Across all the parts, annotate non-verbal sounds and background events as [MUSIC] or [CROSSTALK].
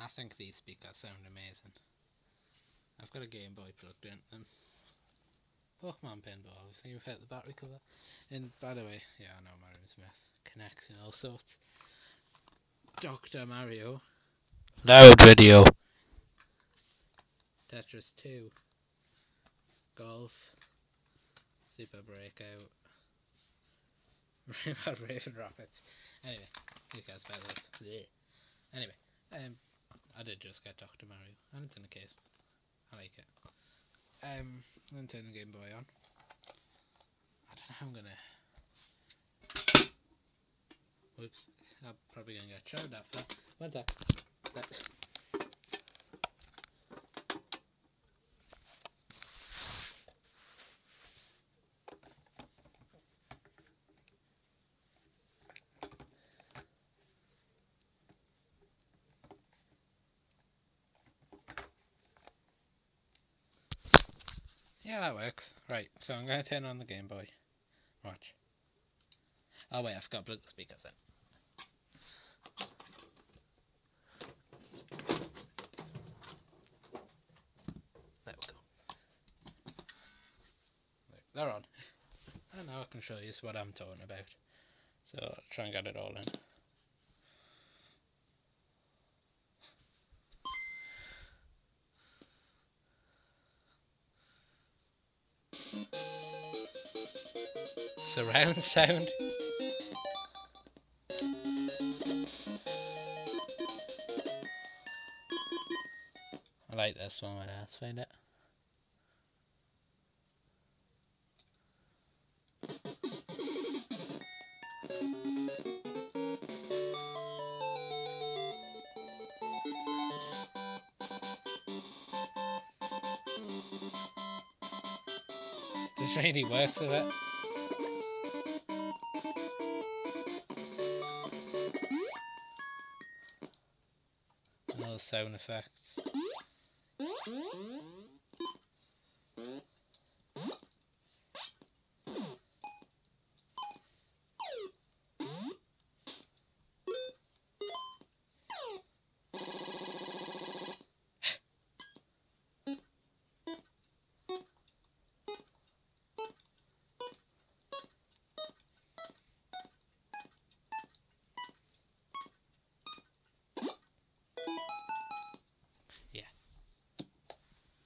I think these speakers sound amazing. I've got a Game Boy plugged into them. Pokemon pinball, obviously, without the battery cover. And by the way, yeah, I know my room's a mess. Connects and all sorts. Dr. Mario. Loud video. Tetris 2. Golf. Super Breakout. [LAUGHS] Raven Rockets. Anyway, you guys better those. Anyway, um, I did just get Dr. Mario, and it's in the case. I like it. Um, I'm gonna turn the Game Boy on. I don't know how I'm gonna. Whoops, I'm probably gonna get shouted at for that. One sec. That. Yeah, that works. Right, so I'm going to turn on the Game Boy. Watch. Oh wait, I forgot to plug the speakers in. There we go. They're on. And now I can show you what I'm talking about. So I'll try and get it all in. Surround [LAUGHS] sound. I like this one when I find it. Just really works with it. All sound effects.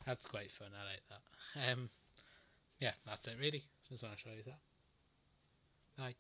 That's quite fun. I like that. Um, yeah, that's it really. Just want to show you that. Bye.